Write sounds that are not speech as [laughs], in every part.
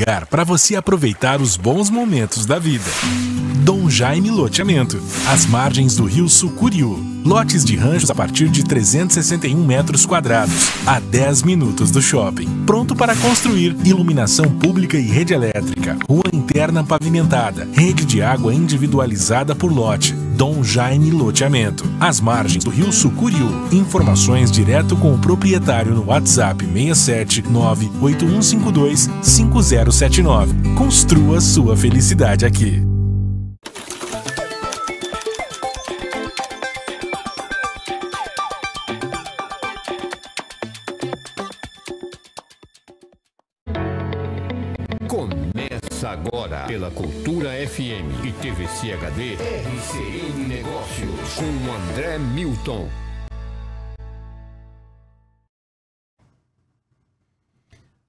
lugar para você aproveitar os bons momentos da vida. Dom Jaime Loteamento, às margens do rio Sucuriú. Lotes de ranchos a partir de 361 metros quadrados, a 10 minutos do shopping. Pronto para construir, iluminação pública e rede elétrica, rua interna pavimentada, rede de água individualizada por lote. Dom Jaime Loteamento, às margens do rio Sucuriú. Informações direto com o proprietário no WhatsApp 67 98152 5079. Construa sua felicidade aqui. Pela Cultura FM e TVC HD RCN Negócios com André Milton.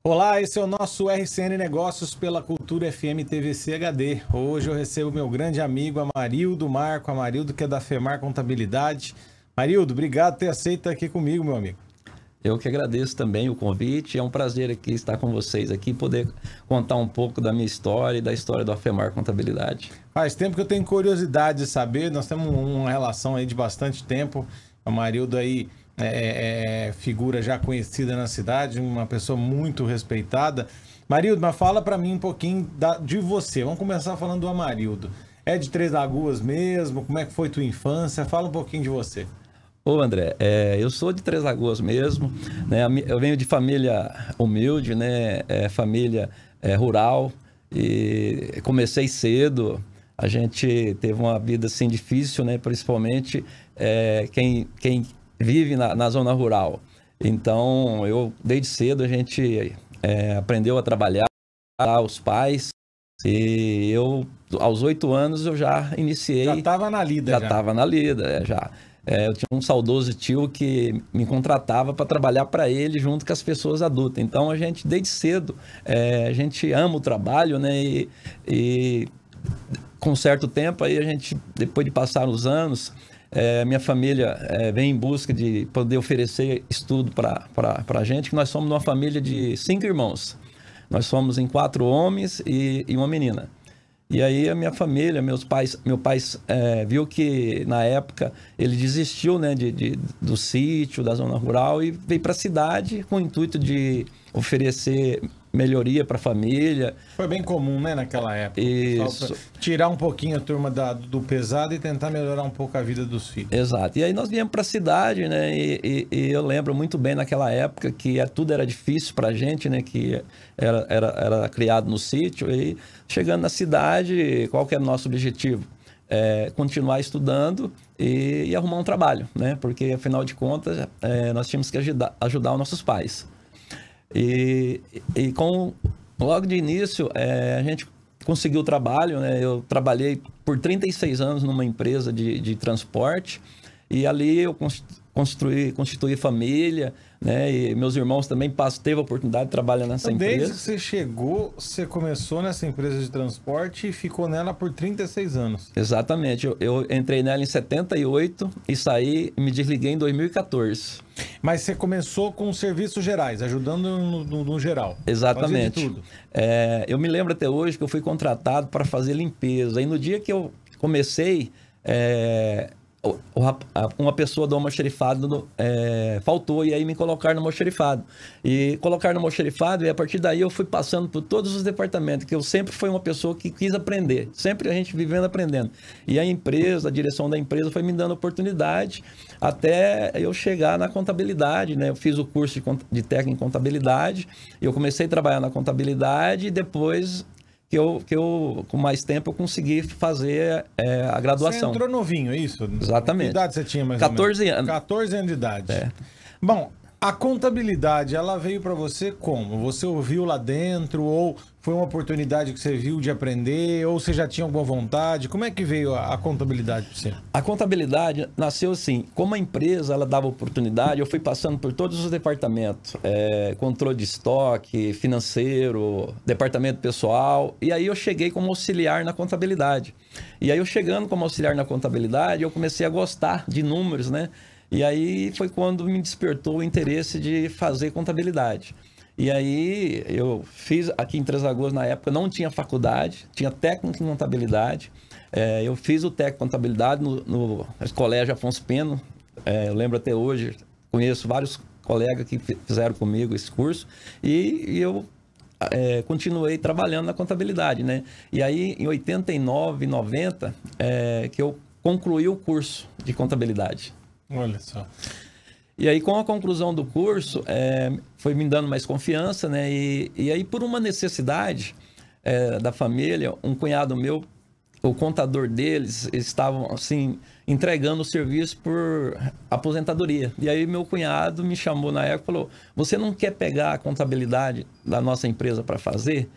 Olá, esse é o nosso RCN Negócios pela Cultura FM TVC HD. Hoje eu recebo meu grande amigo Amarildo Marco, Amarildo que é da FEMAR Contabilidade. Marildo, obrigado por ter aceito aqui comigo, meu amigo. Eu que agradeço também o convite. É um prazer aqui estar com vocês aqui, poder contar um pouco da minha história e da história do Afemar Contabilidade. Faz tempo que eu tenho curiosidade de saber. Nós temos uma relação aí de bastante tempo. O Marildo aí é, é, é figura já conhecida na cidade, uma pessoa muito respeitada. Marildo, mas fala para mim um pouquinho da, de você. Vamos começar falando do Amarildo. É de Três Lagoas mesmo? Como é que foi tua infância? Fala um pouquinho de você. Ô André, é, eu sou de Três Lagoas mesmo, né? Eu venho de família humilde, né? É, família é, rural e comecei cedo. A gente teve uma vida assim difícil, né? Principalmente é, quem, quem vive na, na, zona rural. Então, eu desde cedo a gente é, aprendeu a trabalhar, os pais. E eu, aos oito anos, eu já iniciei. Já estava na lida. Já estava na lida, é, já. É, eu tinha um saudoso tio que me contratava para trabalhar para ele junto com as pessoas adultas. Então a gente, desde cedo, é, a gente ama o trabalho, né? E, e, com certo tempo, aí a gente, depois de passar os anos, é, minha família é, vem em busca de poder oferecer estudo para a gente, que nós somos uma família de cinco irmãos. Nós somos em quatro homens e, e uma menina. E aí a minha família, meus pais, meu pai é, viu que na época ele desistiu né, de, de do sítio, da zona rural e veio para a cidade com o intuito de oferecer melhoria para a família. Foi bem comum, né, naquela época. Isso. Tirar um pouquinho a turma da, do pesado e tentar melhorar um pouco a vida dos filhos. Exato. E aí nós viemos para a cidade, né, e, e, e, eu lembro muito bem naquela época que é, tudo era difícil para a gente, né, que era, era, era criado no sítio e chegando na cidade, qual que era o nosso objetivo? É, continuar estudando e, e, arrumar um trabalho, né? Porque afinal de contas é, nós tínhamos que ajudar, ajudar os nossos pais. E, e com logo de início, é, a gente conseguiu trabalho, né? Eu trabalhei por 36 anos numa empresa de, de transporte e ali eu construí, constituí família, né? E meus irmãos também passam, teve a oportunidade de trabalhar nessa então, empresa. Desde que você chegou, você começou nessa empresa de transporte e ficou nela por 36 anos. Exatamente. Eu, eu entrei nela em 78 e saí, me desliguei em 2014. Mas você começou com serviços gerais, ajudando no, no, no geral. Exatamente. É, eu me lembro até hoje que eu fui contratado para fazer limpeza. E no dia que eu comecei, é, uma pessoa do almoxerifado é, faltou e aí me colocaram no almoxerifado. E colocar no almoxerifado e a partir daí eu fui passando por todos os departamentos, que eu sempre fui uma pessoa que quis aprender, sempre a gente vivendo aprendendo. E a empresa, a direção da empresa foi me dando oportunidade até eu chegar na contabilidade, né? Eu fiz o curso de, de técnica em contabilidade, eu comecei a trabalhar na contabilidade e depois que eu, que eu com mais tempo, eu consegui fazer é, a graduação. Você entrou novinho, é isso? Exatamente. Que idade você tinha mais 14 anos. 14 anos de idade. É. Bom, a contabilidade, ela veio para você como? Você ouviu lá dentro ou foi uma oportunidade que você viu de aprender ou você já tinha alguma vontade? Como é que veio a, a contabilidade para você? A contabilidade nasceu assim, como a empresa ela dava oportunidade, eu fui passando por todos os departamentos, é, controle de estoque, financeiro, departamento pessoal, e aí eu cheguei como auxiliar na contabilidade. E aí eu chegando como auxiliar na contabilidade, eu comecei a gostar de números, né? E aí foi quando me despertou o interesse de fazer contabilidade. E aí eu fiz aqui em Três Lagoas na época, não tinha faculdade, tinha técnico em contabilidade. É, eu fiz o técnico em contabilidade no, no colégio Afonso Peno. É, eu lembro até hoje, conheço vários colegas que fizeram comigo esse curso. E, e eu é, continuei trabalhando na contabilidade, né? E aí, em 89, 90, é, que eu concluí o curso de contabilidade. Olha só. E aí, com a conclusão do curso, é, foi me dando mais confiança, né? E, e aí, por uma necessidade é, da família, um cunhado meu, o contador deles, eles estavam, assim, entregando o serviço por aposentadoria. E aí, meu cunhado me chamou na época e falou: Você não quer pegar a contabilidade da nossa empresa para fazer?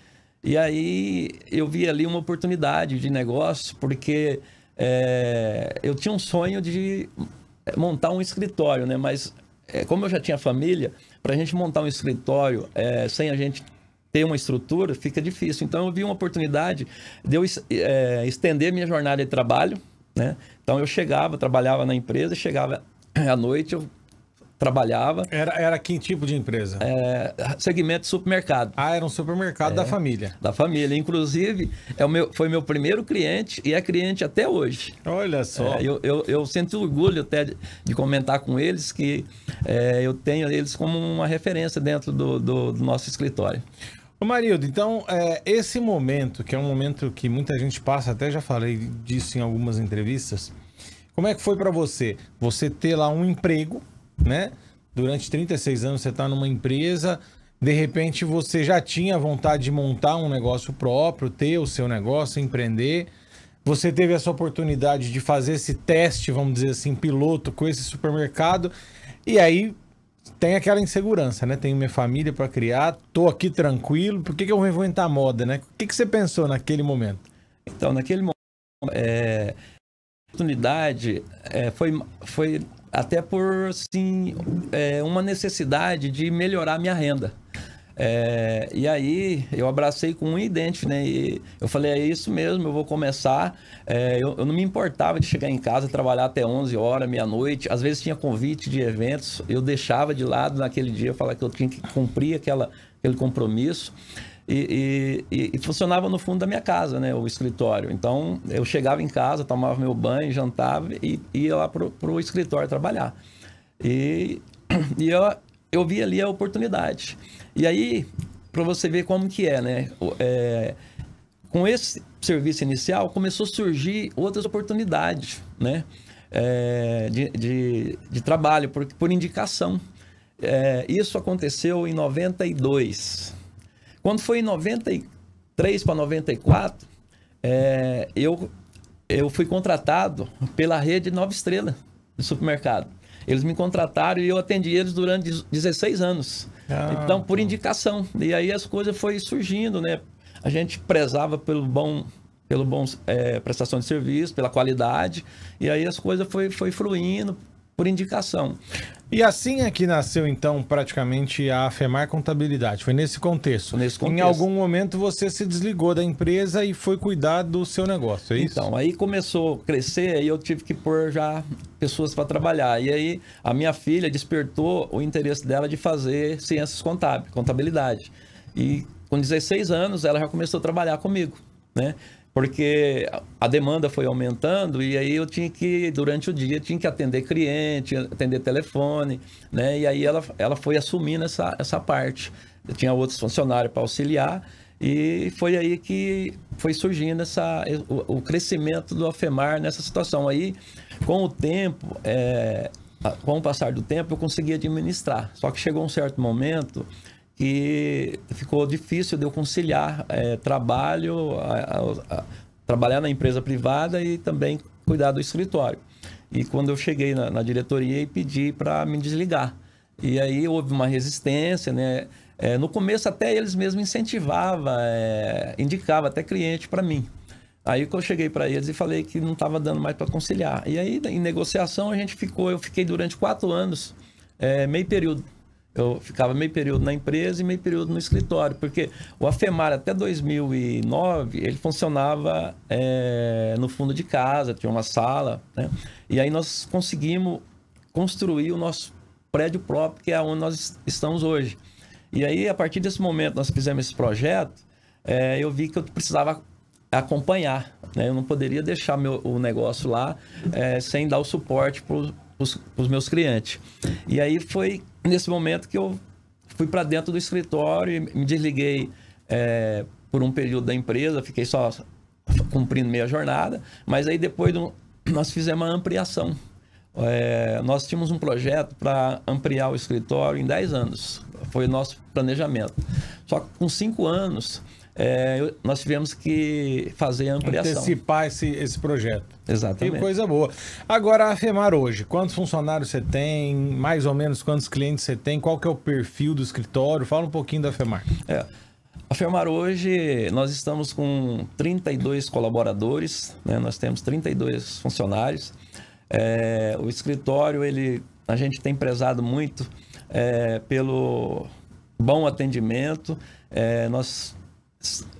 E aí, eu vi ali uma oportunidade de negócio, porque é, eu tinha um sonho de montar um escritório, né? Mas é, como eu já tinha família, para a gente montar um escritório é, sem a gente ter uma estrutura, fica difícil. Então eu vi uma oportunidade de eu é, estender minha jornada de trabalho, né? Então eu chegava, trabalhava na empresa, chegava à noite, eu trabalhava. Era, era que tipo de empresa? É, segmento de supermercado. Ah, era um supermercado é, da família. Da família. Inclusive, é o meu, foi meu primeiro cliente e é cliente até hoje. Olha só. É, eu, eu, eu, sinto orgulho até de, de comentar com eles que é, eu tenho eles como uma referência dentro do, do, do nosso escritório. Ô Marildo, então, é, esse momento, que é um momento que muita gente passa, até já falei disso em algumas entrevistas, como é que foi para você? Você ter lá um emprego, né? Durante 36 anos você está numa empresa, de repente você já tinha vontade de montar um negócio próprio, ter o seu negócio, empreender. Você teve essa oportunidade de fazer esse teste, vamos dizer assim, piloto com esse supermercado. E aí tem aquela insegurança, né? Tenho minha família para criar, tô aqui tranquilo, por que, que eu vou inventar moda, né? O que, que você pensou naquele momento? Então, naquele momento, é, a oportunidade é, foi, foi até por assim, é, uma necessidade de melhorar minha renda. É, e aí eu abracei com um idêntico, né? E eu falei, é isso mesmo, eu vou começar. É, eu, eu, não me importava de chegar em casa, trabalhar até 11 horas, meia-noite. Às vezes tinha convite de eventos, eu deixava de lado naquele dia, falar que eu tinha que cumprir aquela, aquele compromisso. E, e, e, funcionava no fundo da minha casa, né, o escritório. Então, eu chegava em casa, tomava meu banho, jantava e ia lá pro, pro escritório trabalhar. E, [clears throat] e eu, eu vi ali a oportunidade. E aí, para você ver como que é, né, é, com esse serviço inicial, começou a surgir outras oportunidades, né, é, de, de, de, trabalho, por, por indicação. É, isso aconteceu em 92, quando foi em 93 para 94, é, eu, eu fui contratado pela rede Nova Estrela de supermercado. Eles me contrataram e eu atendi eles durante 16 anos. Ah, então, por indicação. E aí as coisas foi surgindo, né? A gente prezava pelo bom pelo bom é, prestação de serviço, pela qualidade, e aí as coisas foi, foi fluindo por indicação. E assim é que nasceu, então, praticamente a FEMAR Contabilidade. Foi nesse contexto. Nesse contexto. Em algum momento você se desligou da empresa e foi cuidar do seu negócio, é isso? Então, aí começou a crescer e eu tive que pôr já pessoas para trabalhar. E aí a minha filha despertou o interesse dela de fazer ciências contábeis, contabilidade. E com 16 anos ela já começou a trabalhar comigo, né? Porque a demanda foi aumentando e aí eu tinha que, durante o dia, tinha que atender cliente, atender telefone, né? E aí ela, ela foi assumindo essa, essa parte. Eu tinha outros funcionários para auxiliar e foi aí que foi surgindo essa, o, o, crescimento do Afemar nessa situação. Aí, com o tempo, é, com o passar do tempo, eu consegui administrar. Só que chegou um certo momento que ficou difícil de eu conciliar é, trabalho, a, a, a, trabalhar na empresa privada e também cuidar do escritório. E quando eu cheguei na, na diretoria e pedi para me desligar. E aí houve uma resistência, né? É, no começo até eles mesmos incentivavam, é, indicava até cliente para mim. Aí que eu cheguei para eles e falei que não estava dando mais para conciliar. E aí em negociação a gente ficou, eu fiquei durante quatro anos, é, meio período eu ficava meio período na empresa e meio período no escritório, porque o Afemar até 2009 ele funcionava é, no fundo de casa, tinha uma sala, né? E aí nós conseguimos construir o nosso prédio próprio, que é onde nós estamos hoje. E aí, a partir desse momento, nós fizemos esse projeto, é, eu vi que eu precisava acompanhar. Né? Eu não poderia deixar meu, o negócio lá é, sem dar o suporte para os meus clientes. E aí foi nesse momento que eu fui para dentro do escritório e me desliguei é, por um período da empresa, fiquei só cumprindo meia jornada, mas aí depois do, nós fizemos uma ampliação. É, nós tínhamos um projeto para ampliar o escritório em 10 anos. Foi o nosso planejamento. Só que com 5 anos, é, nós tivemos que fazer a ampliação. Antecipar esse, esse projeto. Exatamente. Que coisa boa. Agora, a FEMAR hoje, quantos funcionários você tem? Mais ou menos quantos clientes você tem? Qual que é o perfil do escritório? Fala um pouquinho da FEMAR. É. A FEMAR hoje, nós estamos com 32 colaboradores, né? nós temos 32 funcionários. É, o escritório, ele, a gente tem prezado muito é, pelo bom atendimento. É, nós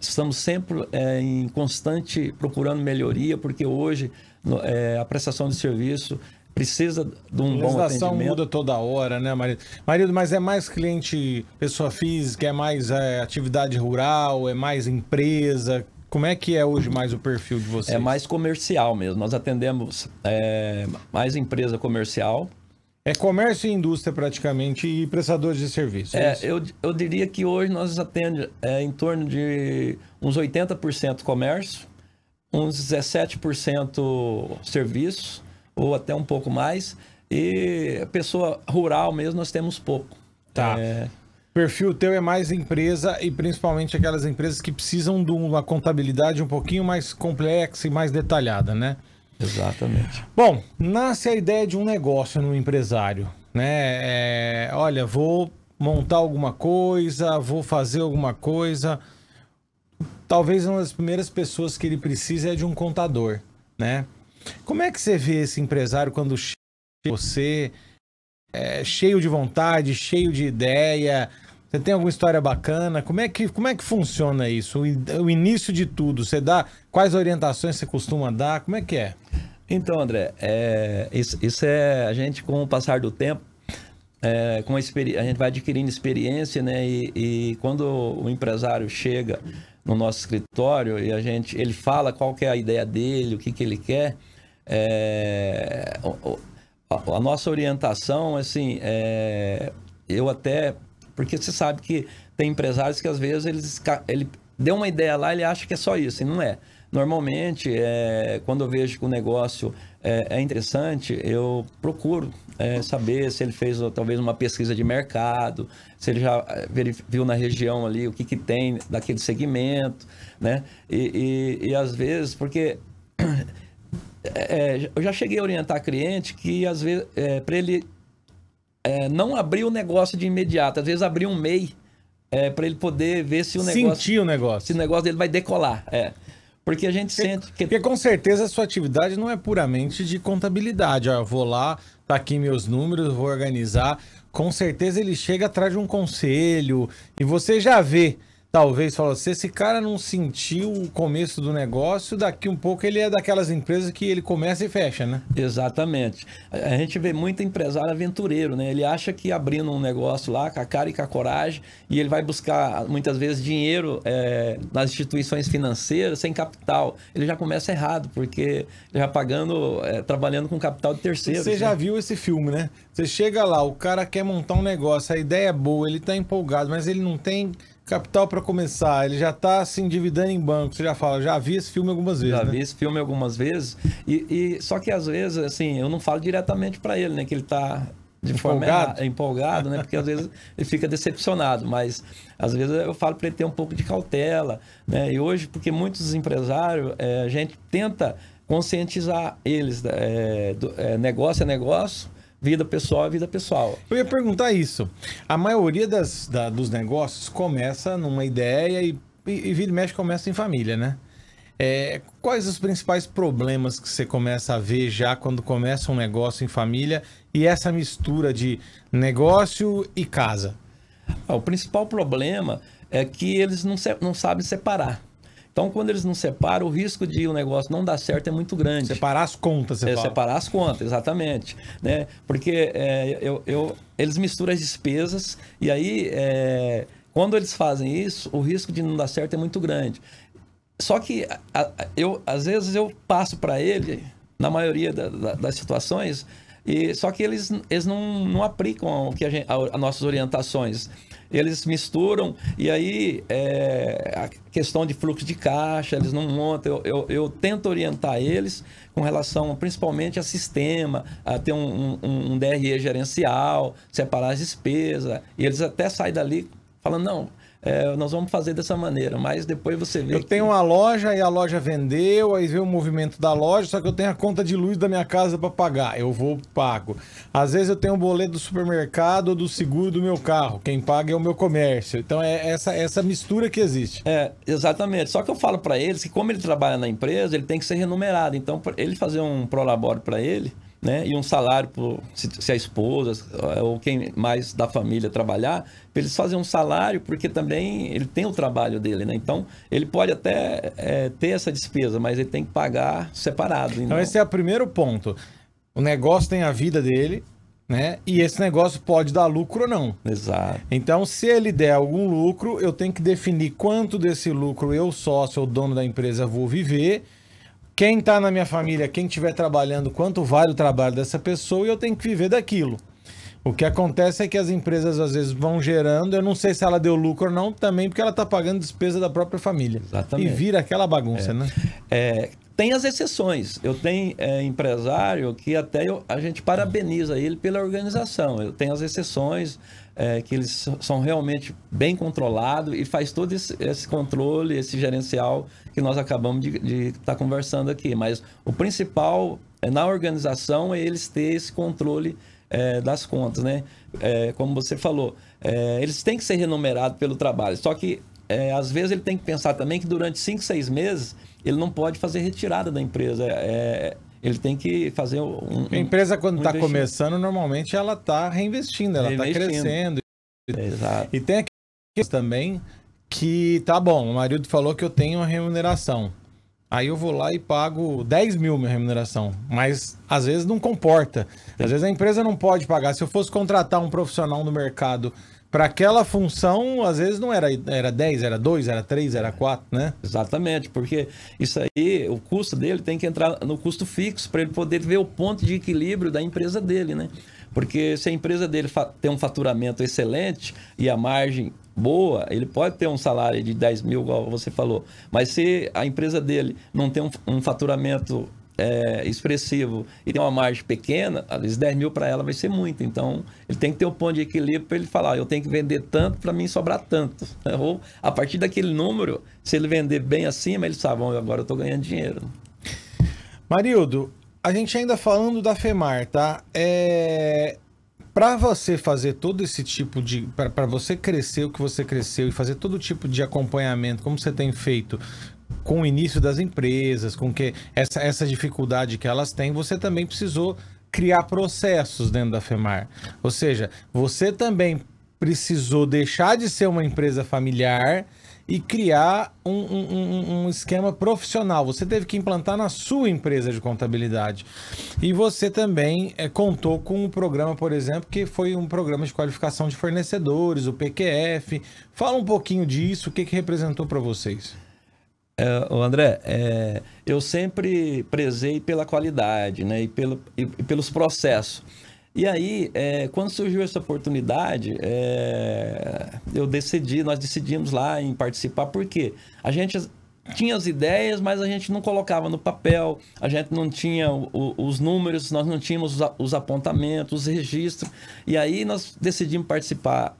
estamos sempre é, em constante procurando melhoria, porque hoje no, é, a prestação de serviço precisa de um bom atendimento. muda toda hora, né, marido? Marido, mas é mais cliente pessoa física, é mais é, atividade rural, é mais empresa? Como é que é hoje mais o perfil de vocês? É mais comercial mesmo. Nós atendemos é, mais empresa comercial, é comércio e indústria praticamente e prestadores de serviços. É, é eu, eu diria que hoje nós atendemos é, em torno de uns 80% comércio, uns 17% serviços, ou até um pouco mais. E pessoa rural mesmo nós temos pouco. Tá. É... Perfil teu é mais empresa e principalmente aquelas empresas que precisam de uma contabilidade um pouquinho mais complexa e mais detalhada, né? Exatamente. Bom, nasce a ideia de um negócio no empresário, né? É, olha, vou montar alguma coisa, vou fazer alguma coisa. Talvez uma das primeiras pessoas que ele precisa é de um contador, né? Como é que você vê esse empresário quando chega você é, cheio de vontade, cheio de ideia? Você tem alguma história bacana? Como é que, como é que funciona isso? O, o início de tudo, você dá quais orientações você costuma dar? Como é que é? Então, André, é, isso, isso, é a gente com o passar do tempo, é, com a, a, gente vai adquirindo experiência, né? E, e, quando o empresário chega no nosso escritório e a gente, ele fala qual que é a ideia dele, o que, que ele quer, é, a, a, nossa orientação, assim, é, eu até, porque você sabe que tem empresários que às vezes eles, ele deu uma ideia lá, ele acha que é só isso, e não é. Normalmente, é, quando eu vejo que o negócio é, é interessante, eu procuro é, saber se ele fez talvez uma pesquisa de mercado, se ele já é, viu na região ali o que, que tem daquele segmento, né? E, e, e às vezes, porque é, eu já cheguei a orientar cliente que às vezes, é, para ele não abrir o negócio de imediato, às vezes abrir um MEI para ele poder ver se o negócio. Sentir o negócio. Se o negócio dele vai decolar. É. Porque a gente sente que. Porque com certeza a sua atividade não é puramente de contabilidade. Ó, eu vou lá, tá aqui meus números, vou organizar. Com certeza ele chega atrás de um conselho e você já vê talvez falou, se esse cara não sentiu o começo do negócio, daqui um pouco ele é daquelas empresas que ele começa e fecha, né? Exatamente. A gente vê muito empresário aventureiro, né? Ele acha que abrindo um negócio lá, com a cara e com a coragem, e ele vai buscar muitas vezes dinheiro é, nas instituições financeiras sem capital. Ele já começa errado, porque já pagando, é, trabalhando com capital de terceiro. Você já viu esse filme, né? Você chega lá, o cara quer montar um negócio, a ideia é boa, ele tá empolgado, mas ele não tem Capital para começar, ele já está se endividando em banco. Você já fala, já vi esse filme algumas vezes. Já né? vi esse filme algumas vezes. E, e só que às vezes, assim, eu não falo diretamente para ele, né? Que ele está de empolgado. forma empolgado, né? Porque às vezes [laughs] ele fica decepcionado, mas às vezes eu falo para ele ter um pouco de cautela, né? E hoje, porque muitos empresários, é, a gente tenta conscientizar eles, é, do, é, negócio é negócio, Vida pessoal é vida pessoal. Eu ia perguntar isso. A maioria das, da, dos negócios começa numa ideia e, e, e vida e mexe começa em família, né? É, quais os principais problemas que você começa a ver já quando começa um negócio em família e essa mistura de negócio e casa? Ah, o principal problema é que eles não, se, não sabem separar. Então, quando eles não separam, o risco de o negócio não dar certo é muito grande. Separar as contas, você É, fala. separar as contas, exatamente. Né? Porque é, eu, eu- eles misturam as despesas e aí, é, quando eles fazem isso, o risco de não dar certo é muito grande. Só que a- a- eu, às vezes eu passo para ele, na maioria da- da- das situações, e só que eles, eles não, não aplicam o que a gente, a- as nossas orientações. Eles misturam e aí é, a questão de fluxo de caixa, eles não montam. Eu, eu, eu tento orientar eles com relação principalmente a sistema, a ter um, um, um DRE gerencial, separar as despesas. E eles até saem dali falando, não, é, nós vamos fazer dessa maneira, mas depois você vê Eu que- tenho uma loja e a loja vendeu, aí vê o movimento da loja, só que eu tenho a conta de luz da minha casa para pagar. Eu vou pago. Às vezes eu tenho um boleto do supermercado ou do seguro do meu carro. Quem paga é o meu comércio. Então é essa, essa mistura que existe. É, exatamente. Só que eu falo para eles que como ele trabalha na empresa, ele tem que ser remunerado. Então, ele fazer um prolabore para ele, né, e um salário pro, se, se a esposa eh, ou quem mais da família trabalhar, para eles fazerem um salário, porque também ele tem o trabalho dele, né? Então, ele pode até eh, ter essa despesa, mas ele tem que pagar separado. Então esse é o primeiro ponto. O negócio tem a vida dele, né? E esse negócio pode dar lucro ou não. Exato. Então, se ele der algum lucro, eu tenho que definir quanto desse lucro eu, sócio ou dono da empresa, vou viver. Quem está na minha família, quem estiver trabalhando, quanto vale o trabalho dessa pessoa e eu tenho que viver daquilo. O que acontece é que as empresas às vezes vão gerando, eu não sei se ela deu lucro ou não, também porque ela está pagando despesa da própria família. Exatamente. E vira aquela bagunça, né? É, tem as exceções. Eu tenho é, empresário que até eu- a gente parabeniza ele pela organização. Eu tenho as exceções é, que eles são realmente bem controlados e faz todo esse, esse controle, esse gerencial que nós acabamos de estar conversando aqui. Mas o principal é, na organização é eles ter esse controle é, das contas, né? É, como você falou, é, eles têm que ser remunerados pelo trabalho. Só que é, às vezes ele tem que pensar também que durante cinco, seis meses ele não pode fazer retirada da empresa. É, ele tem que fazer um. A empresa, quando um está investimento. começando, normalmente ela está reinvestindo, ela está Reinvestindo. crescendo. É, Exato. E tem aqui também que, tá bom, o marido falou que eu tenho uma remuneração. Aí eu vou lá e pago 10 mil minha remuneração. Mas às vezes não comporta. Às vezes a empresa não pode pagar. Se eu fosse contratar um profissional no mercado para aquela função, às vezes não era, era 10, era 2, era 3, era 4, né? Exatamente, porque isso aí, o custo dele tem que entrar no custo fixo para ele poder ver o ponto de equilíbrio da empresa dele, né? Porque se a empresa dele tem um faturamento excelente e a margem boa, ele pode ter um salário de 10 mil, igual você falou. Mas se a empresa dele não tem um, um faturamento é, expressivo e tem uma margem pequena, às vezes 10 mil para ela vai ser muito. Então, ele tem que ter um ponto de equilíbrio para ele falar, eu tenho que vender tanto para mim sobrar tanto. [laughs] Ou, a partir daquele número, se ele vender bem acima, ele sabe, "Bom, agora eu estou ganhando dinheiro. Marildo, a gente ainda falando da FEMAR, tá? É... Para você fazer todo esse tipo de. Para você crescer o que você cresceu e fazer todo tipo de acompanhamento, como você tem feito com o início das empresas, com que essa, essa dificuldade que elas têm, você também precisou criar processos dentro da FEMAR. Ou seja, você também precisou deixar de ser uma empresa familiar e criar um, um- um- esquema profissional. Você teve que implantar na sua empresa de contabilidade. E você também eh, contou com um programa, por exemplo, que foi um programa de qualificação de fornecedores, o PQF. Fala um pouquinho disso, o que, que representou para vocês? É, ô André, é, eu sempre prezei pela qualidade né, e, pelo, e, pelos processos. E aí, é, quando surgiu essa oportunidade, é, eu decidi, nós decidimos lá em participar, porque a gente tinha as ideias, mas a gente não colocava no papel, a gente não tinha o- o- os números, nós não tínhamos os, os apontamentos, os registros. E aí nós decidimos participar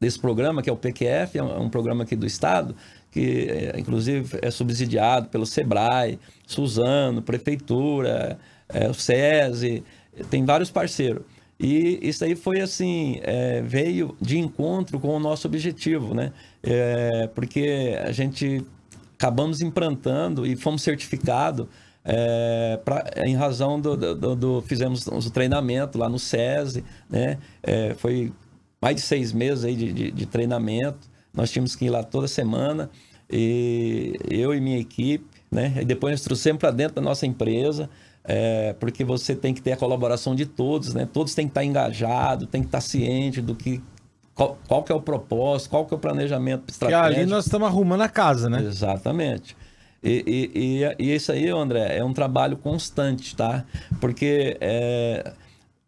desse programa, que é o PQF, é é um programa aqui do Estado, que é, inclusive é subsidiado pelo SEBRAE, Suzano, Prefeitura, é, o SESI, tem vários parceiros. E isso aí foi assim, é, veio de encontro com o nosso objetivo, né? É, porque a gente acabamos implantando e fomos certificados é, pra- em razão do, do- do- do- fizemos o treinamento lá no SESI, né? É, foi mais de seis meses aí de, de- de treinamento. Nós tínhamos que ir lá toda semana E eu e minha equipe, né? E depois nós trouxemos para dentro da nossa empresa, é, porque você tem que ter a colaboração de todos, né? Todos têm que estar engajados, tem que estar ciente do que qual, qual, que é o propósito, qual que é o planejamento estratégico. E ali nós estamos arrumando a casa, né? Exatamente. E, e, e, e isso aí, André, é um trabalho constante, tá? Porque é,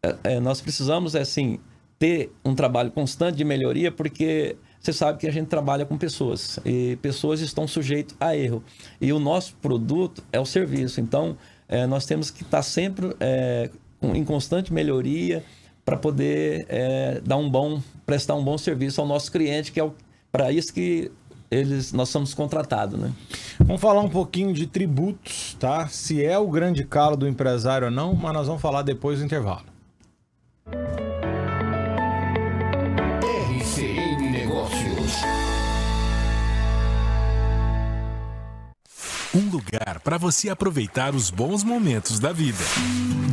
é, é nós precisamos, assim, ter um trabalho constante de melhoria, porque você sabe que a gente trabalha com pessoas e pessoas estão sujeitas a erro. E o nosso produto é o serviço. Então, é, nós temos que estar sempre é, em constante melhoria para poder é, dar um bom, prestar um bom serviço ao nosso cliente, que é para isso que eles, nós somos contratados, né? Vamos falar um pouquinho de tributos, tá? Se é o grande calo do empresário ou não, mas nós vamos falar depois do intervalo. Um lugar para você aproveitar os bons momentos da vida.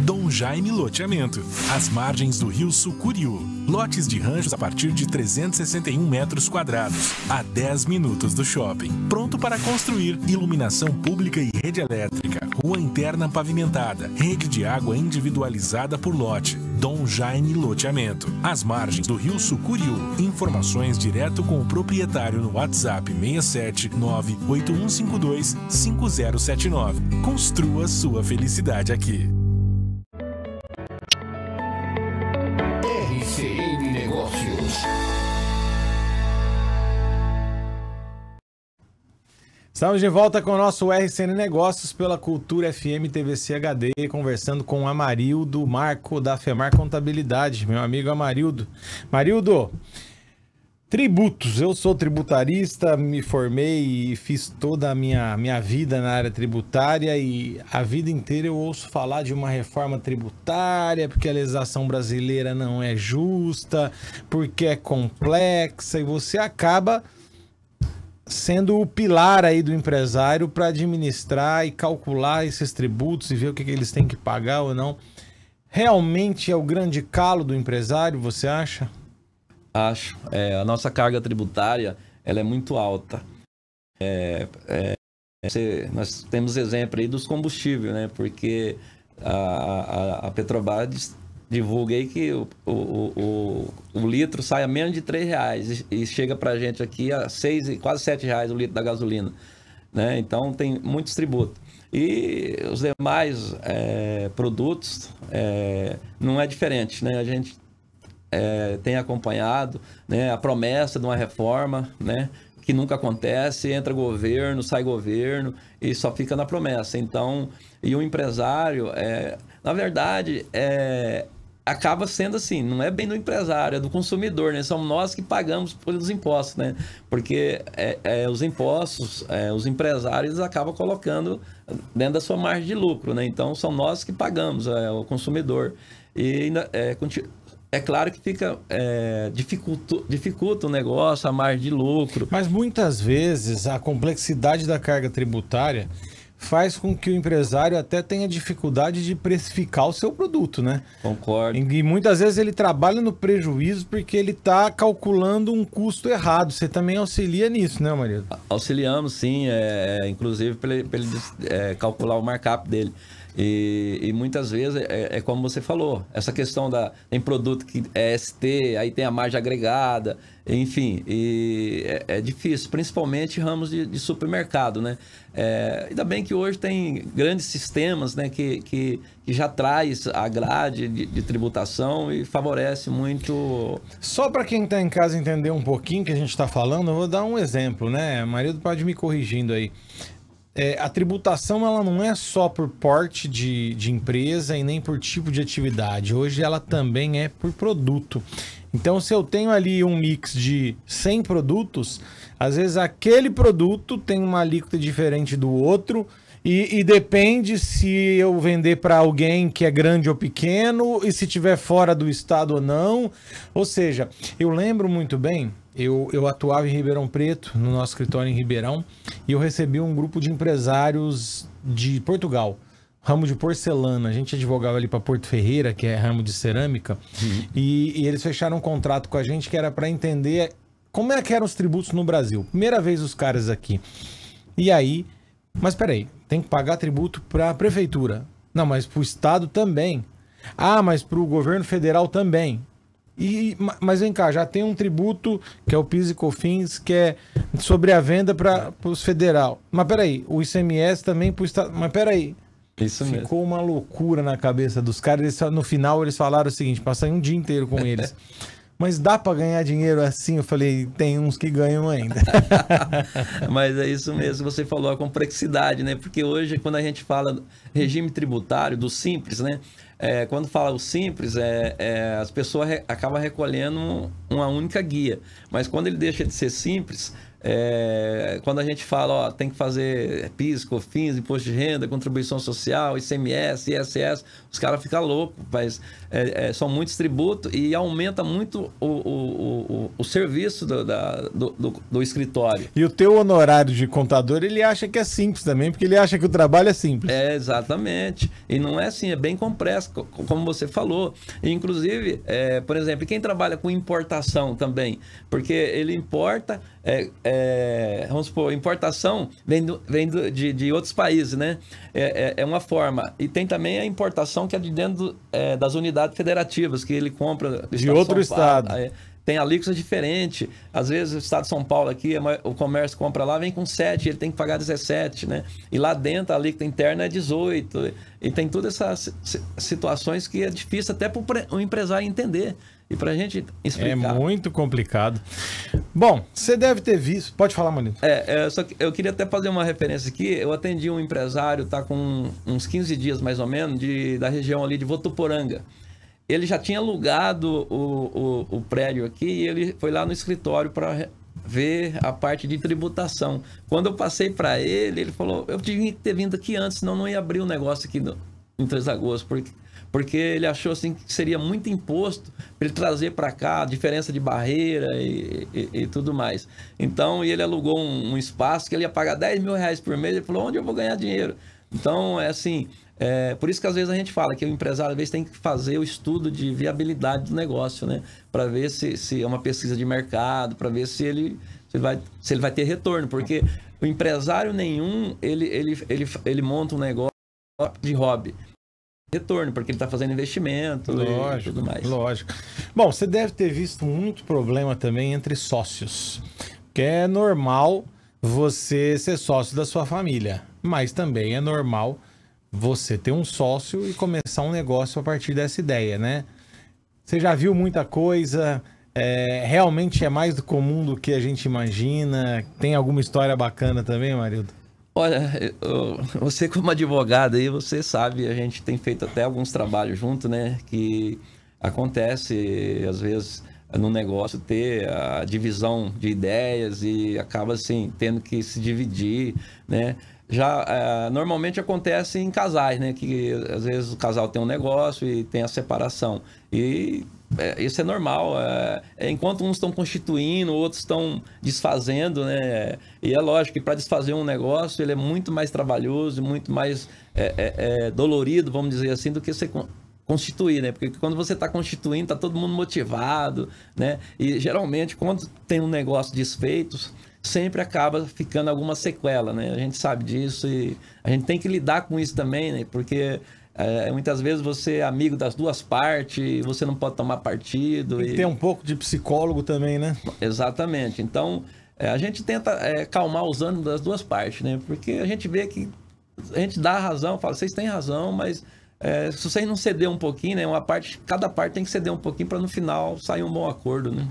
Dom Jaime Loteamento, às margens do rio Sucuriú. Lotes de ranchos a partir de 361 metros quadrados, a 10 minutos do shopping. Pronto para construir, iluminação pública e rede elétrica, rua interna pavimentada, rede de água individualizada por lote. Dom Jaime Loteamento, às margens do rio Sucuriú. Informações direto com o proprietário no WhatsApp 67 98152 5079. Construa sua felicidade aqui. RCN Negócios. Estamos de volta com o nosso RCN Negócios pela Cultura FM TVC HD, conversando com o Amarildo Marco da FEMAR Contabilidade, meu amigo Amarildo. Marildo, tributos. Eu sou tributarista, me formei e fiz toda a minha, minha vida na área tributária e a vida inteira eu ouço falar de uma reforma tributária, porque a legislação brasileira não é justa, porque é complexa e você acaba sendo o pilar aí do empresário para administrar e calcular esses tributos e ver o que, que eles têm que pagar ou não. Realmente é o grande calo do empresário, você acha? Acho. É, a nossa carga tributária ela é muito alta. É, é, você, nós temos exemplo aí dos combustíveis, né? Porque a, a, a Petrobras divulga aí que o, o, o, o, litro sai a menos de 3 reais e, e chega para a gente aqui a 6, quase 7 reais o litro da gasolina. Né? Então tem muitos tributos. E os demais é, produtos é, não é diferente. Né? A gente é, tem acompanhado né, a promessa de uma reforma, né, que nunca acontece, entra governo, sai governo e só fica na promessa. Então, e o empresário, é, na verdade, é, acaba sendo assim, não é bem do empresário, é do consumidor, né? Somos nós que pagamos pelos impostos, né? Porque é, é os impostos, é, os empresários acabam colocando dentro da sua margem de lucro, né? Então, são nós que pagamos, é, o consumidor. E é, é claro que fica é, dificulta, dificulta o negócio, a margem de lucro. Mas muitas vezes a complexidade da carga tributária faz com que o empresário até tenha dificuldade de precificar o seu produto, né? Concordo. E, muitas vezes ele trabalha no prejuízo porque ele está calculando um custo errado. Você também auxilia nisso, né, marido? Auxiliamos, sim. É, inclusive para ele, ele é, calcular o markup dele. E, e, muitas vezes é, é, como você falou, essa questão da tem produto que é ST, aí tem a margem agregada, enfim, e é, é difícil, principalmente ramos de, de supermercado, né? É, ainda bem que hoje tem grandes sistemas, né, que, que, que já traz a grade de, de tributação e favorece muito. Só para quem está em casa entender um pouquinho que a gente está falando, eu vou dar um exemplo, né? Marido pode me corrigindo aí é, a tributação ela não é só por porte de, de empresa e nem por tipo de atividade. Hoje ela também é por produto. Então, se eu tenho ali um mix de 100 produtos, às vezes aquele produto tem uma alíquota diferente do outro. E, e depende se eu vender para alguém que é grande ou pequeno e se tiver fora do estado ou não. Ou seja, eu lembro muito bem eu, eu atuava em Ribeirão Preto, no nosso escritório em Ribeirão, e eu recebi um grupo de empresários de Portugal, ramo de porcelana. A gente advogava ali para Porto Ferreira, que é ramo de cerâmica, uhum. e, e, eles fecharam um contrato com a gente que era para entender como é que eram os tributos no Brasil? Primeira vez os caras aqui. E aí, mas peraí, tem que pagar tributo para a prefeitura. Não, mas para o estado também. Ah, mas para o governo federal também. E, mas vem cá, já tem um tributo que é o PIS e COFINS, que é sobre a venda para os federal. Mas peraí, o ICMS também para o estado. Mas peraí. Isso Ficou mesmo. uma loucura na cabeça dos caras. Eles, no final eles falaram o seguinte: passei um dia inteiro com eles. [laughs] Mas dá para ganhar dinheiro assim? Eu falei, tem uns que ganham ainda. [laughs] Mas é isso mesmo você falou, a complexidade, né? Porque hoje, quando a gente fala regime tributário, do simples, né? É, quando fala o simples, é, é, as pessoas re, acabam recolhendo uma única guia. Mas quando ele deixa de ser simples, é, quando a gente fala, ó, tem que fazer PIS, COFINS, Imposto de Renda, Contribuição Social, ICMS, ISS, os caras ficam loucos, mas é, é, são muitos tributos e aumenta muito o, o, o, o serviço do, da, do, do, do, escritório. E o teu honorário de contador, ele acha que é simples também, porque ele acha que o trabalho é simples. É, exatamente. E não é assim, é bem complexo, como você falou. E, inclusive, é, por exemplo, quem trabalha com importação também, porque ele importa é, é, vamos supor, importação vem, do, vem do, de, de outros países, né? É, é, é, uma forma. E tem também a importação que é de dentro é, das unidades federativas, que ele compra de outro estado. tem alíquota diferente. Às vezes o estado de São Paulo aqui, o comércio compra lá, vem com 7, ele tem que pagar 17, né? E lá dentro a alíquota interna é 18. E tem todas essas situações que é difícil até para o empresário entender. E para a gente explicar. É muito complicado. Bom, você deve ter visto. Pode falar, Manito. É, é, só que eu queria até fazer uma referência aqui. Eu atendi um empresário, tá com uns 15 dias mais ou menos, de, da região ali de Votuporanga. Ele já tinha alugado o, o, o prédio aqui e ele foi lá no escritório para ver a parte de tributação. Quando eu passei para ele, ele falou: Eu tinha que ter vindo aqui antes, senão não ia abrir o um negócio aqui no, em Três Lagoas, porque porque ele achou assim que seria muito imposto para ele trazer para cá a diferença de barreira e, e, e, tudo mais. Então ele alugou um, um, espaço que ele ia pagar 10 mil reais por mês. Ele falou: onde eu vou ganhar dinheiro? Então é assim. É, por isso que às vezes a gente fala que o empresário às vezes tem que fazer o estudo de viabilidade do negócio, né? Para ver se, se é uma pesquisa de mercado, para ver se ele, se ele, vai, se ele vai ter retorno. Porque o empresário nenhum, ele, ele, ele, ele monta um negócio de hobby retorno, porque ele está fazendo investimento lógico, e tudo mais. Lógico. Bom, você deve ter visto muito problema também entre sócios, que é normal você ser sócio da sua família, mas também é normal você ter um sócio e começar um negócio a partir dessa ideia, né? Você já viu muita coisa, é, realmente é mais do comum do que a gente imagina. Tem alguma história bacana também, Marildo? Olha, eu, você como advogado aí, você sabe, a gente tem feito até alguns trabalhos junto, né? Que acontece, às vezes, no negócio ter a divisão de ideias e acaba, assim, tendo que se dividir, né? Já, é, normalmente acontece em casais, né? Que às vezes o casal tem um negócio e tem a separação. E é, isso é normal. É, é enquanto uns estão constituindo, outros estão desfazendo, né? E é lógico que para desfazer um negócio ele é muito mais trabalhoso, muito mais é, é, dolorido, vamos dizer assim, do que você constituir, né? Porque quando você está constituindo, está todo mundo motivado, né? E geralmente quando tem um negócio desfeito, sempre acaba ficando alguma sequela, né? A gente sabe disso e a gente tem que lidar com isso também, né? Porque é, muitas vezes você é amigo das duas partes, você não pode tomar partido. E, e... tem um pouco de psicólogo também, né? Exatamente. Então, é, a gente tenta é, calmar os ânimos das duas partes, né? Porque a gente vê que a gente dá a razão, fala, vocês têm razão, mas é, se vocês não ceder um pouquinho, né? Uma parte, cada parte tem que ceder um pouquinho para no final sair um bom acordo, né?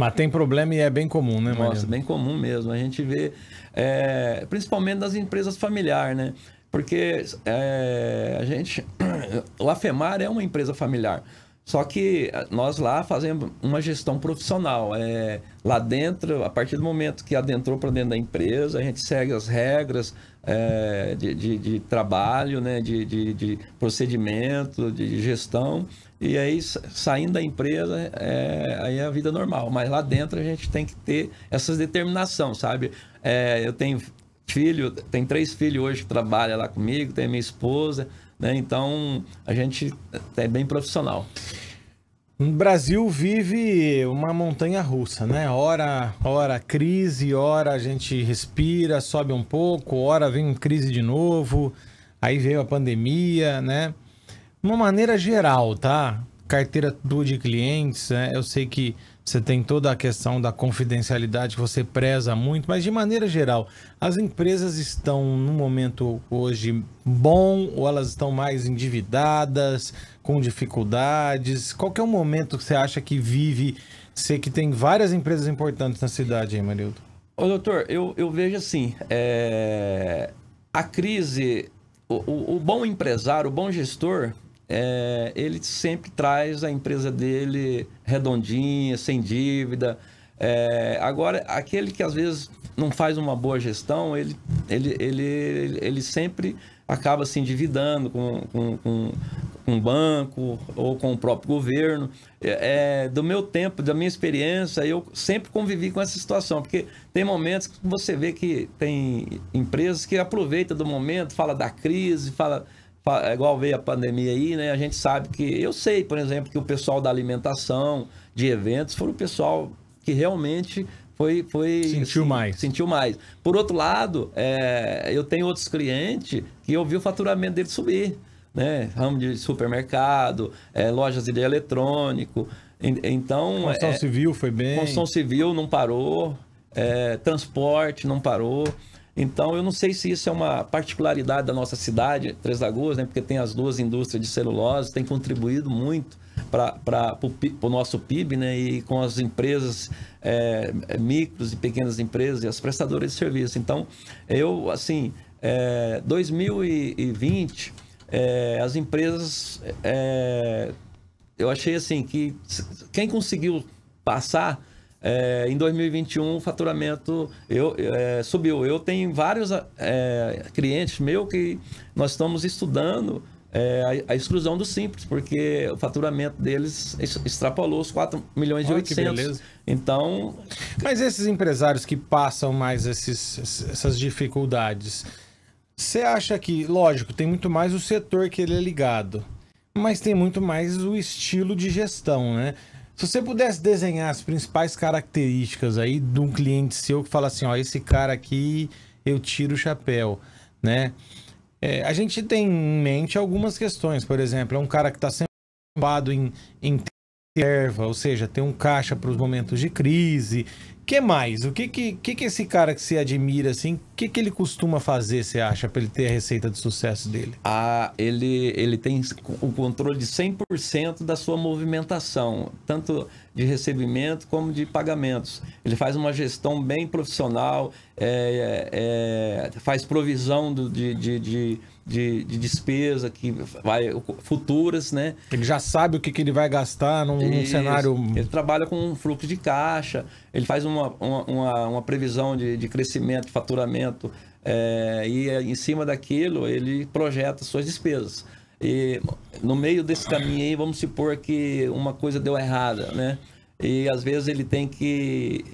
Mas tem problema e é bem comum, né, Nossa, bem comum mesmo. A gente vê, é, principalmente das empresas familiares, né? Porque é, a gente. [clears throat] O Afemar é uma empresa familiar. Só que nós lá fazemos uma gestão profissional. É, lá dentro, a partir do momento que adentrou para dentro da empresa, a gente segue as regras é, de, de, de, trabalho, né, de, de, de, procedimento, de gestão. E aí, saindo da empresa, é, aí é a vida normal. Mas lá dentro a gente tem que ter essa determinação, sabe? É, eu tenho filho, tem três filhos hoje que trabalham lá comigo, tem minha esposa, né? Então a gente é bem profissional. O Brasil vive uma montanha russa, né? Hora, hora crise, hora a gente respira, sobe um pouco, hora vem crise de novo, aí veio a pandemia, né? Uma maneira geral, tá? Carteira de clientes, né? eu sei que você tem toda a questão da confidencialidade que você preza muito, mas de maneira geral, as empresas estão num momento hoje bom ou elas estão mais endividadas, com dificuldades? Qual que é o momento que você acha que vive? Sei que tem várias empresas importantes na cidade aí, Marildo. Ô, doutor, eu, eu vejo assim, é... a crise, o, o, o bom empresário, o bom gestor, é, ele sempre traz a empresa dele redondinha, sem dívida. É, agora, aquele que às vezes não faz uma boa gestão, ele, ele, ele, ele sempre acaba se endividando com, com, com, com um banco ou com o próprio governo. É, é, do meu tempo, da minha experiência, eu sempre convivi com essa situação, porque tem momentos que você vê que tem empresas que aproveitam do momento, fala da crise, fala igual veio a pandemia aí, né? A gente sabe que. Eu sei, por exemplo, que o pessoal da alimentação, de eventos, foi o pessoal que realmente foi. foi sentiu assim, mais. Sentiu mais. Por outro lado, é, eu tenho outros clientes que eu vi o faturamento dele subir. Né? Ramo de supermercado, é, lojas de eletrônico. Então. Construção é, civil foi bem. Construção civil não parou. É, transporte não parou. Então, eu não sei se isso é uma particularidade da nossa cidade, Três Lagoas, né? porque tem as duas indústrias de celulose, tem contribuído muito para o nosso PIB, né? E com as empresas, é, micros e pequenas empresas e as prestadoras de serviço. Então, eu, assim, é, 2020, é, as empresas, é, eu achei assim que quem conseguiu passar é, em 2021 o faturamento eu, é, subiu. Eu tenho vários é, clientes meus que nós estamos estudando é, a, a, exclusão do Simples, porque o faturamento deles extrapolou os 4 milhões e 800. Então... Mas esses empresários que passam mais esses, essas dificuldades, você acha que, lógico, tem muito mais o setor que ele é ligado, mas tem muito mais o estilo de gestão, né? Se você pudesse desenhar as principais características aí de um cliente seu que fala assim, ó, esse cara aqui eu tiro o chapéu, né? É, a gente tem em mente algumas questões, por exemplo, é um cara que está sempre ocupado em, em reserva, ou seja, tem um caixa para os momentos de crise, que mais? O que que, que que esse cara que se admira, assim, o que que ele costuma fazer, você acha, para ele ter a receita de sucesso dele? Ah, ele, ele tem o controle de 100% da sua movimentação, tanto de recebimento como de pagamentos. Ele faz uma gestão bem profissional, é, é, faz provisão do, de, de, de de, de, despesa que vai futuras, né? Ele já sabe o que, que ele vai gastar num, cenário. Ele trabalha com um fluxo de caixa, ele faz uma, uma, uma previsão de, de crescimento, de faturamento, é, e em cima daquilo ele projeta suas despesas. E no meio desse caminho aí, vamos supor que uma coisa deu errada, né? E às vezes ele tem que.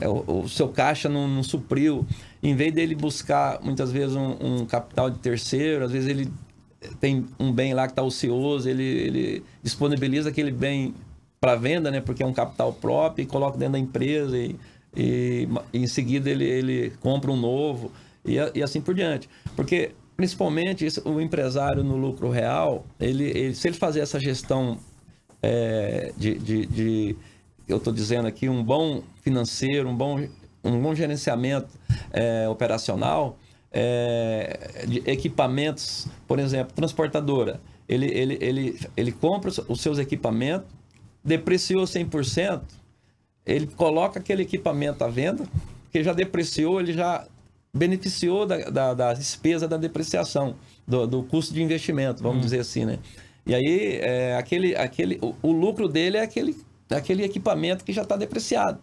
É, o, o, seu caixa não, não, supriu. Em vez dele buscar, muitas vezes, um, um, capital de terceiro, às vezes ele tem um bem lá que está ocioso, ele, ele disponibiliza aquele bem para venda, né? Porque é um capital próprio e coloca dentro da empresa e, e, e em seguida ele, ele compra um novo e, e assim por diante. Porque principalmente o empresário no lucro real, ele, ele se ele fazer essa gestão é, de, de, de, eu estou dizendo aqui, um bom financeiro, um bom, um bom gerenciamento é, operacional, é, de equipamentos, por exemplo, transportadora. Ele, ele, ele, ele compra os seus equipamentos, depreciou 100%, ele coloca aquele equipamento à venda, que já depreciou, ele já beneficiou da, da, da despesa da depreciação, do, do, custo de investimento, vamos hum. dizer assim, né? E aí, é, aquele, aquele, o, o, lucro dele é aquele, aquele equipamento que já está depreciado.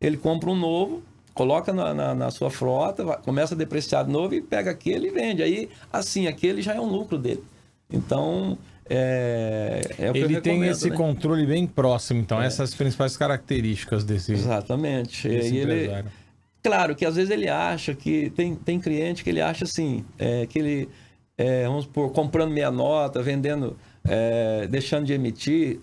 Ele compra um novo, coloca na, na, na sua frota, vai, começa a depreciar de novo e pega aquele e vende. Aí, assim, aquele já é um lucro dele. Então, é, é ele tem esse né? controle bem próximo, então, é. essas principais características desse. Exatamente. Desse ele, claro que às vezes ele acha que. Tem, tem cliente que ele acha assim, é, que ele, é, vamos por comprando meia nota, vendendo, é, deixando de emitir.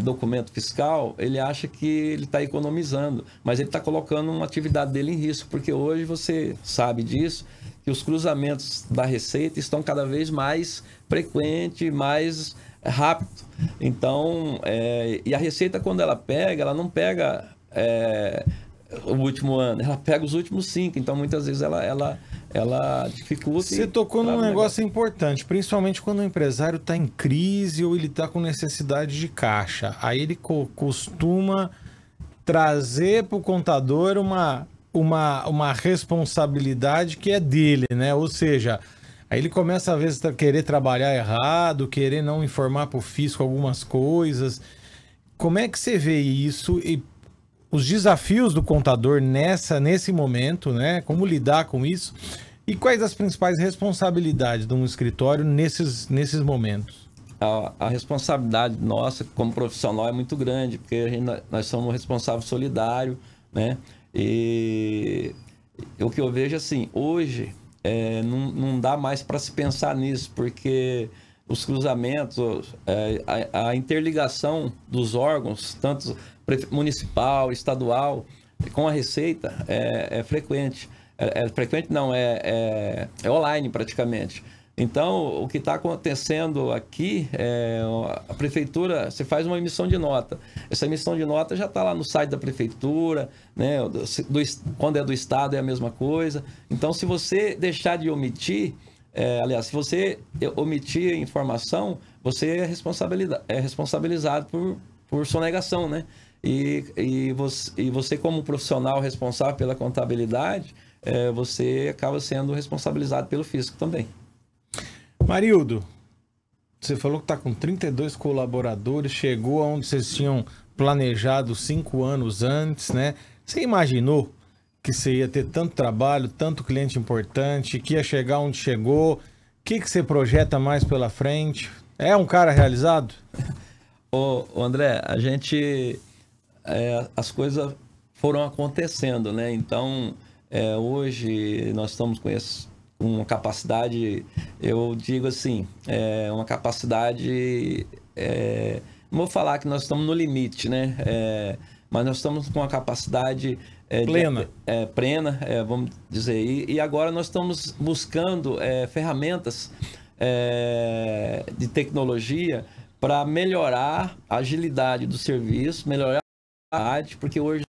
Documento fiscal, ele acha que ele está economizando, mas ele está colocando uma atividade dele em risco, porque hoje você sabe disso, que os cruzamentos da receita estão cada vez mais frequentes, mais rápido. Então, é, e a receita quando ela pega, ela não pega é, o último ano, ela pega os últimos cinco. Então, muitas vezes ela, ela, ela dificulta. Você tocou num negócio importante, principalmente quando o empresário está em crise ou ele está com necessidade de caixa. Aí ele co costuma trazer para o contador uma, uma, uma responsabilidade que é dele, né? Ou seja, aí ele começa às vezes a querer trabalhar errado, querer não informar para o fisco algumas coisas. Como é que você vê isso e os desafios do contador nessa nesse momento, né? Como lidar com isso? E quais as principais responsabilidades de um escritório nesses, nesses momentos? A, a responsabilidade nossa como profissional é muito grande, porque gente, nós somos responsável solidário, né? E o que eu vejo assim, hoje é, não, não dá mais para se pensar nisso, porque os cruzamentos, é, a, a, interligação dos órgãos, tanto municipal, estadual, com a Receita, é, é frequente. É, é, frequente não, é, é, é online praticamente. Então, o que está acontecendo aqui, é, a prefeitura, você faz uma emissão de nota. Essa emissão de nota já está lá no site da prefeitura, né? Do, do, quando é do estado é a mesma coisa. Então, se você deixar de omitir, é, aliás, se você omitir informação, você é, responsabiliza, é responsabilizado por, por sonegação, né? E, e, você, e você, como profissional responsável pela contabilidade, é, você acaba sendo responsabilizado pelo fisco também. Marildo, você falou que está com 32 colaboradores, chegou aonde vocês tinham planejado cinco anos antes, né? Você imaginou que você ia ter tanto trabalho, tanto cliente importante, que ia chegar onde chegou? O que, que você projeta mais pela frente? É um cara realizado? [laughs] Ô, André, a gente. É, as coisas foram acontecendo, né? Então, é, hoje nós estamos com esse uma capacidade, eu digo assim, é uma capacidade. É, não vou falar que nós estamos no limite, né? É, mas nós estamos com uma capacidade é, plena, de, é, plena é, vamos dizer. E, e, agora nós estamos buscando é, ferramentas de tecnologia para melhorar a agilidade do serviço, melhorar porque hoje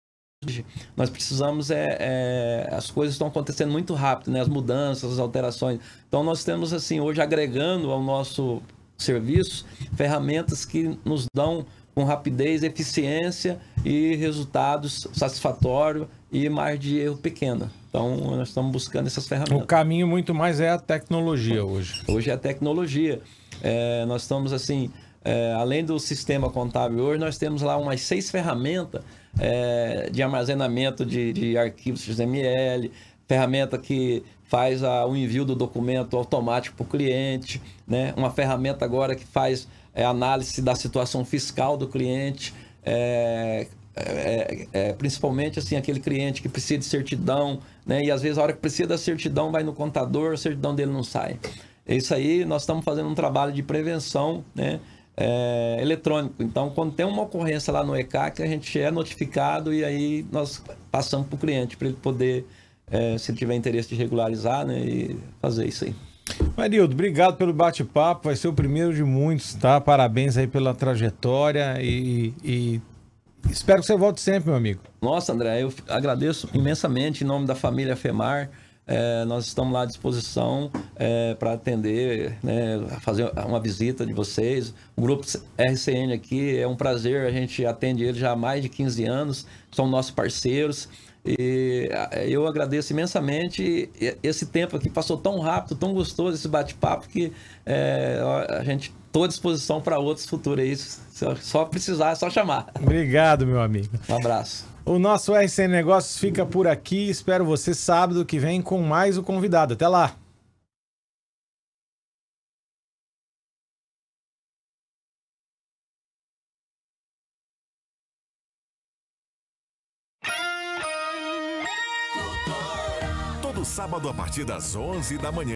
nós precisamos é, é, as coisas estão acontecendo muito rápido, né? As mudanças, as alterações. Então nós temos assim hoje agregando ao nosso serviço ferramentas que nos dão com rapidez, eficiência e resultados satisfatórios e margem de erro pequena. Então nós estamos buscando essas ferramentas. O caminho muito mais é a tecnologia hoje. Hoje é a tecnologia. É, nós estamos assim, é, além do sistema contábil hoje, nós temos lá umas seis ferramentas é, de armazenamento de, de, arquivos XML, ferramenta que faz a, o envio do documento automático para o cliente, né? uma ferramenta agora que faz é, análise da situação fiscal do cliente, é, é, é, principalmente assim aquele cliente que precisa de certidão, né? E às vezes a hora que precisa da certidão vai no contador, a certidão dele não sai. Isso aí nós estamos fazendo um trabalho de prevenção, né? É, eletrônico. Então, quando tem uma ocorrência lá no ECAC, a gente é notificado e aí nós passamos para o cliente para ele poder, é, se ele tiver interesse de regularizar, né, e fazer isso aí. Marildo, obrigado pelo bate-papo. Vai ser o primeiro de muitos, tá? Parabéns aí pela trajetória e, e espero que você volte sempre, meu amigo. Nossa, André, eu agradeço imensamente em nome da família FEMAR. É, nós estamos lá à disposição é, para atender, né, fazer uma visita de vocês. O grupo RCN aqui é um prazer, a gente atende ele já há mais de 15 anos, são nossos parceiros. E eu agradeço imensamente esse tempo aqui passou tão rápido, tão gostoso esse bate-papo que é, a gente estou à disposição para outros futuros aí. Só precisar, é só chamar. Obrigado, meu amigo. Um abraço. O nosso RCN Negócios fica por aqui. Espero você sábado que vem com mais o convidado. Até lá! Todo sábado a partir das 11 da manhã.